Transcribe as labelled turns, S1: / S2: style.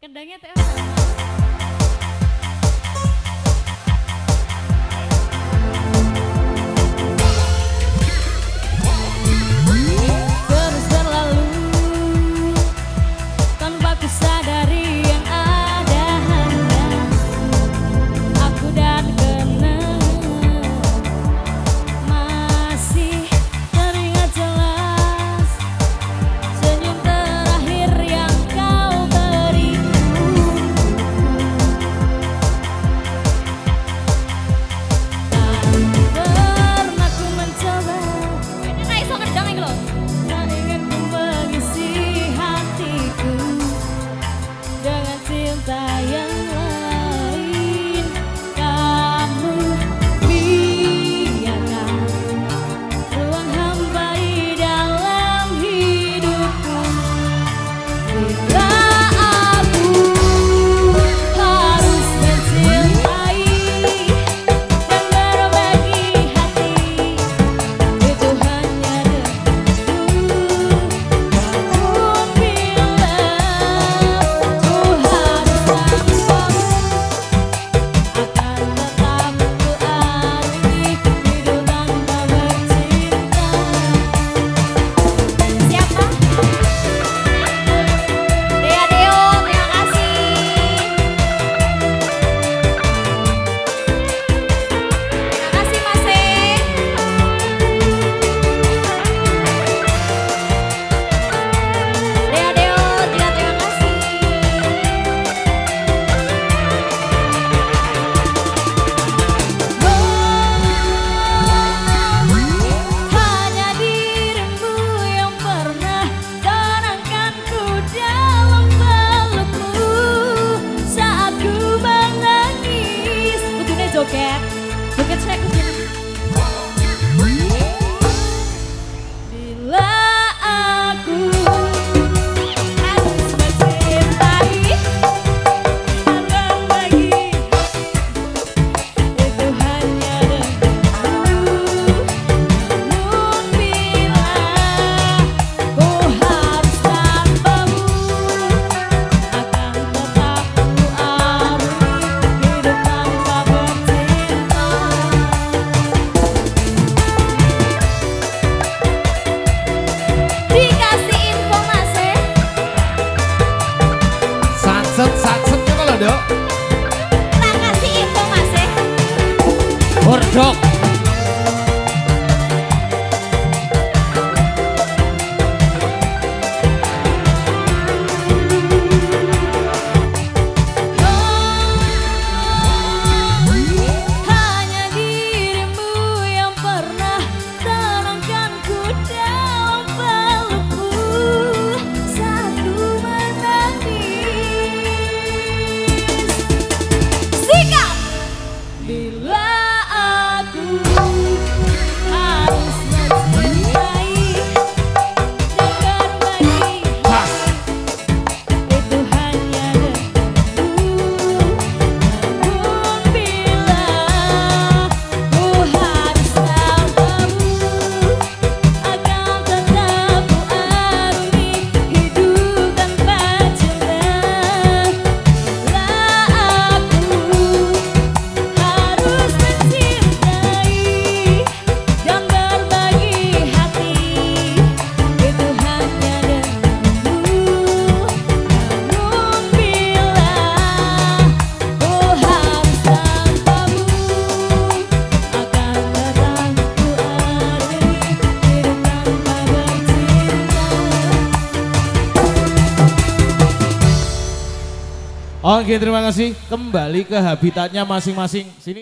S1: Kendangnya teh. nosotros.
S2: Hordok Oke terima kasih. Kembali ke habitatnya masing-masing. Sini.